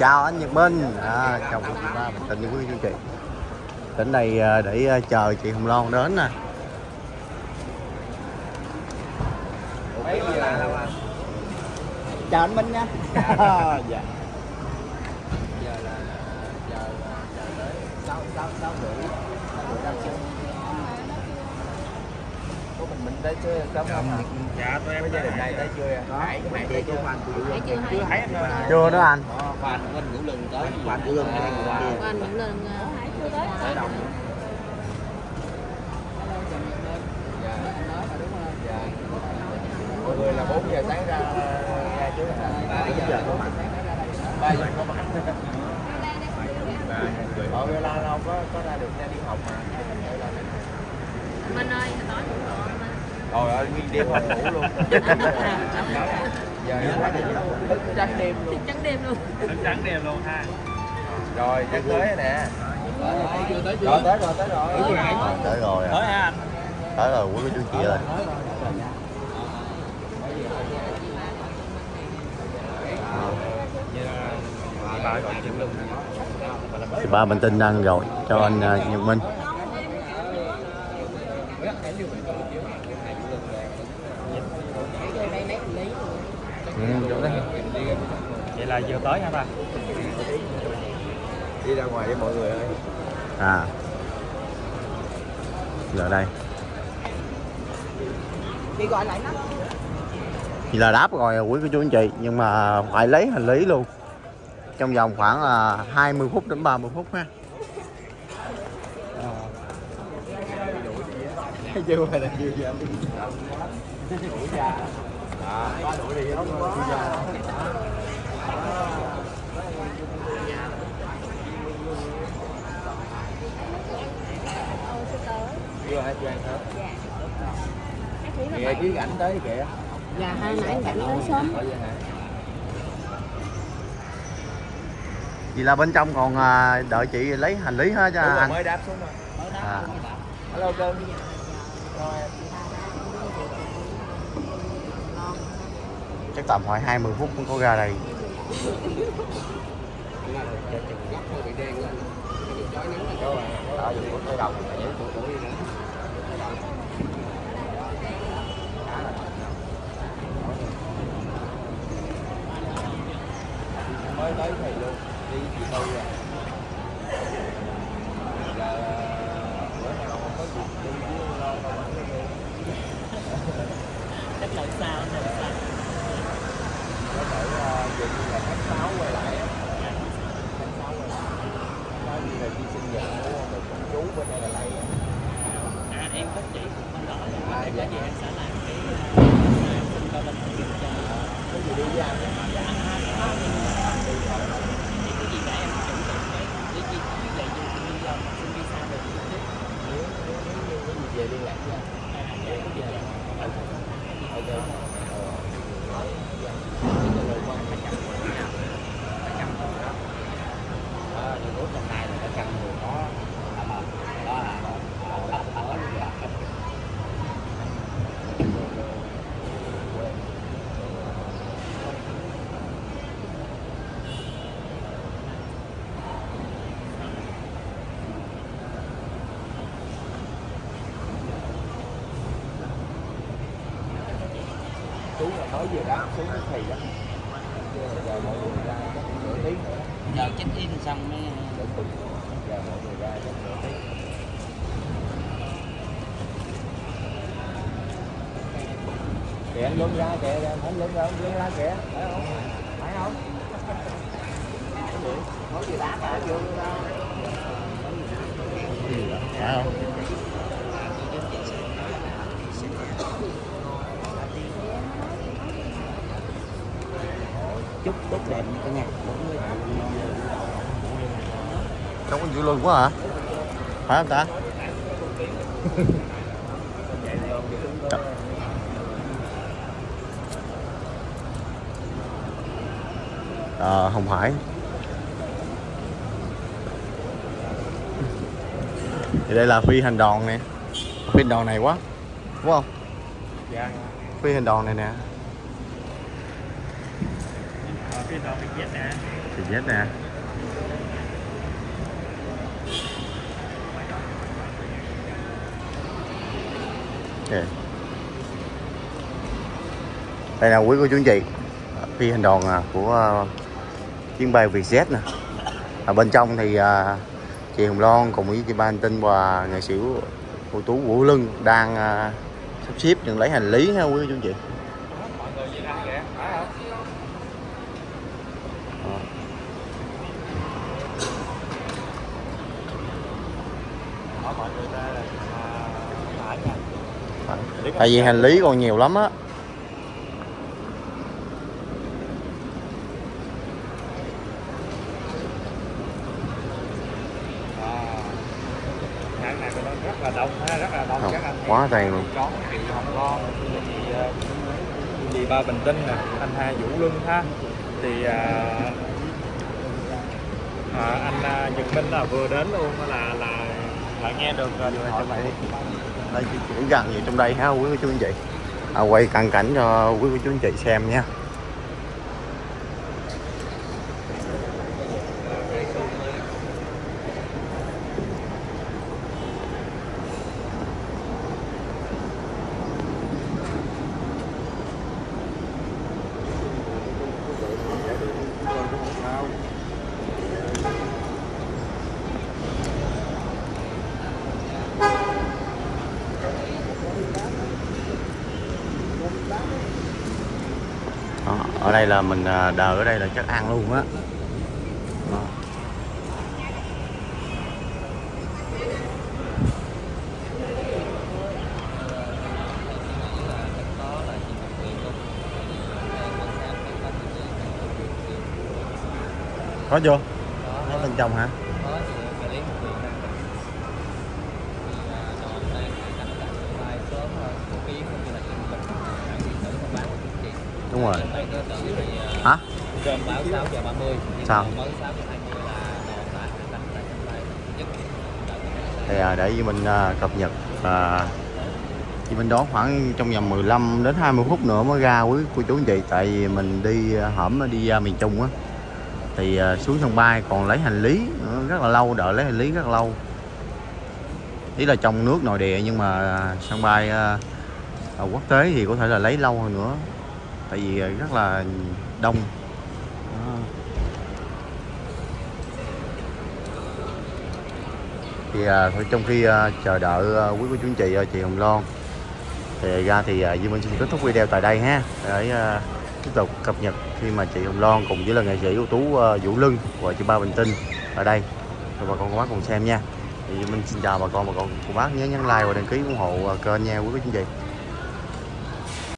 chào anh Nhật Minh à, chào quý chị ba mình tình quý chị đến đây à, để à, chờ chị Hồng Loan đến nè chào anh Minh nha dạ giờ là giờ là giờ tới sáu sáu sáu rưỡi năm giờ của mình tới chưa sớm không à? dạ tụi em với gia đình đây tới chưa hải hải tới chưa chưa thấy anh rồi chưa đó anh khoan anh ngủ lưng tới khoan ngủ lưng tới Còn những lần ờ, tới đồng dạ dạ mọi người là 4 giờ sáng ra ra trước ba giờ có mặt ba giờ có mặt ở Lan đâu có có ra được ra đi học mà Minh ơi, tối ngủ rồi. Trời ơi, nguyên đêm không ngủ luôn. Giờ thức trắng đêm luôn. Trắng đêm luôn. Thức trắng đêm luôn ha. Rồi, tới rồi nè. Rồi, tới rồi, tới rồi, tới rồi. Tới rồi. Tới ha anh. Tới rồi quý chú chị ơi chị ba mình tin đang rồi cho anh à, Nhật Minh là vừa tới hả ba Đi ra ngoài với mọi người ơi à. Giờ đây. Chị gọi lại nó. thì là đáp rồi quý cô chú anh chị. Nhưng mà phải lấy hành lý luôn. Trong vòng khoảng là 20 phút đến 30 phút ha. Chưa? Rồi là chưa chưa? Đuổi ra À, ba đuổi đi Chưa hả chưa ăn hết Kìa chứ ảnh tới kìa. Dạ, hai nãy cảnh tới sớm. Vì là bên trong còn à, đợi chị lấy hành lý hết cho anh? mới đáp xuống rồi à, Hello cưng Rồi chắc tầm khoảng 20 phút cũng có ra đây ở dùng cái đồng này. Với tụi đi nữa mới tới thầy luôn đi chị tư rồi giờ bữa nào không có chuyện đi với lo đâu mà đi Chắc lần sau, lần sau. có thể ờ, vậy như là tháng 6 quay lại á tháng 6 quay lại nói như là đi sinh nhật của một con chú bên đây là lây á. À em có cũng bên đó là À, em dạ. có gì em sẽ làm cái ờ, xin coi bên thử cho. Có gì đi á dạ anh ha chị có gì để em chuẩn bị cái chi phí lệ dù đi làm xin visa được nếu nếu nếu như có gì về liên lạc với anh có gì ok Ờ, thì cuối tuần này là phải cần người có đó là đó là mới luôn đó xuống là mới vừa đáp xuống cái thì đó giờ mọi người ra chắc nửa tiếng nữa giờ check in xong mới giờ mọi người ra chắc nửa tiếng kìa anh lớn ra kìa anh lớn ra lớn ra kìa phải không phải không nói gì đá cả vô ra phải không đẹp cả nhà Trông có dữ luôn quá hả? Phải không ta? Ờ, không phải Thì đây là phi hành đòn nè Phi hành đòn này quá Đúng không? dạ Phi hành đòn này nè ở phía nè. Đây là quý cô chú anh chị. Phi hành đoàn à, của à, chuyến bay Vietjet nè. Ở bên trong thì à, chị Hồng Loan cùng với chị Ba Tinh và nghệ sĩ ưu tú Vũ Lưng đang sắp xếp nhận lấy hành lý ha, quý cô chú anh chị mọi người gì ăn kìa phải không hỏi mọi người ra là à, phải nha tại vì hành lý còn nhiều lắm á. Quá tiền luôn. có chị Hồng Loan chị ờ, chị ba Bình Tinh nè anh hai Vũ Luân ha. Thì à, à, anh Nhật Minh là vừa đến luôn là là lại nghe được rồi Vô đây cho chỉ gần gì trong đây ha quý cô chú anh chị. À, quay cận cảnh cho quý cô chú anh chị xem nha Đó, ở đây là mình à, đợi ở đây là chắc ăn luôn á. Có chưa ở bên trong hả có thì phải lấy một quyền năng thì đoàn đang canh cạnh bay sớm hơn một tiếng cũng như là yên bình đang đi thử thông báo của chương trình đúng rồi. Thì hả? Trên báo 6 giờ 30 nhưng Sao? mà mới 6 giờ 20 là đoàn lại canh tại sân bay nhất thì à, để Duy Minh à, cập nhật là Duy Minh đón khoảng trong vòng 15 đến 20 phút nữa mới ra quý cô chú anh chị. Tại vì mình đi à, hổm đi ra miền Trung á. Thì à, xuống sân bay còn lấy hành lý nữa, rất là lâu đợi lấy hành lý rất là lâu. Ý là trong nước nội địa nhưng mà à, sân bay à, à, quốc tế thì có thể là lấy lâu hơn nữa tại vì rất là đông. Đó. thì à, thôi trong khi à, chờ đợi à, quý cô chú anh chị à, chị Hồng Loan thì ra thì à, Duy Minh xin kết thúc video tại đây ha. Để à, tiếp tục cập nhật khi mà chị Hồng Loan cùng với là nghệ sĩ ưu tú à, Vũ Lưng và chị Ba Bình Tinh ở đây. Cho bà con cô bác cùng xem nha. Thì Duy Minh xin chào bà con bà con cô bác nhớ nhấn like và đăng ký ủng hộ à, kênh nha quý cô chú anh chị.